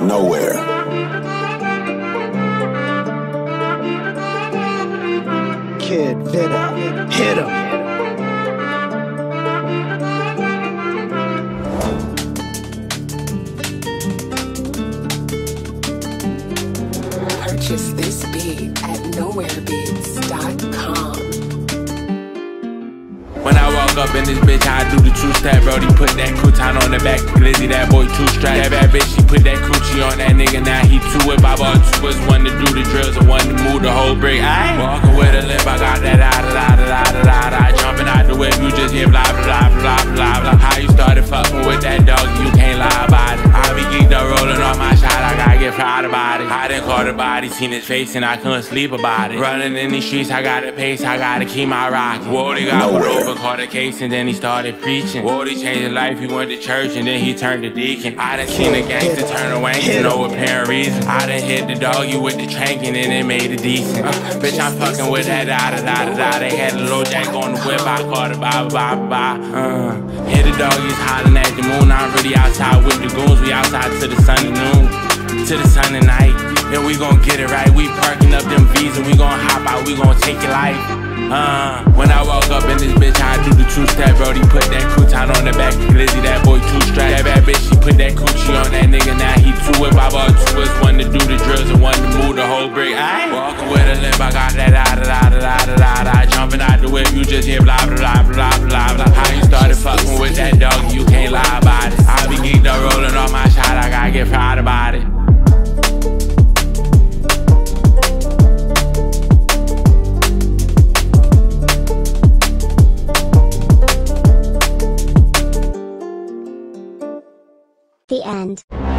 Noware. Kid Vitta, hit him. Purchase this beat at nowherebeats.com. When I walk up in this bitch, I do the two step, Brody. Put that crouton on the back, glizzy that boy two strap two whip. I bought two was one to do the drills and one to move the whole brick. I walking with a limp, I gotta about it. I done caught the body, seen his face, and I couldn't sleep about it. Running in these streets, I gotta pace, I gotta keep my rock. Whoa, they got pulled over, caught a case, and then he started preaching. Whoa, he changed his life, he went to church, and then he turned to deacon. I done seen a gangster turn away for no apparent reason. I done hit the doggy with the tranking, and it made it decent. Uh, bitch, I'm fucking with that da da da da da. They had a low jack on the whip, I caught it, bye bye bye. Uh, hit the He's hollering at the moon. I'm really outside with the goons, we outside to the sun and noon. To the sun and night, and we gon' get it right. We parking up them V's and we gon' hop out, we gon' take your life. Uh, when I walk up in this bitch, I do the two step, Brody. Put that crouton on the back, Glizzy, that boy two strap. That bad bitch, she put that coochie on that nigga, now he two whip. I bought two was one to do the drills and one to move the whole brick. I walking with a limp, I got that da da da da da da da. Jumping out the whip, you just hear blah blah blah blah blah. How The end.